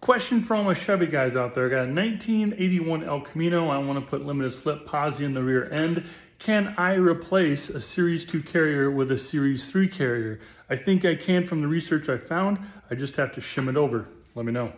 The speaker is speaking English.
Question for all my Chevy guys out there. I got a 1981 El Camino. I want to put limited slip posi in the rear end. Can I replace a Series 2 carrier with a Series 3 carrier? I think I can from the research I found. I just have to shim it over. Let me know.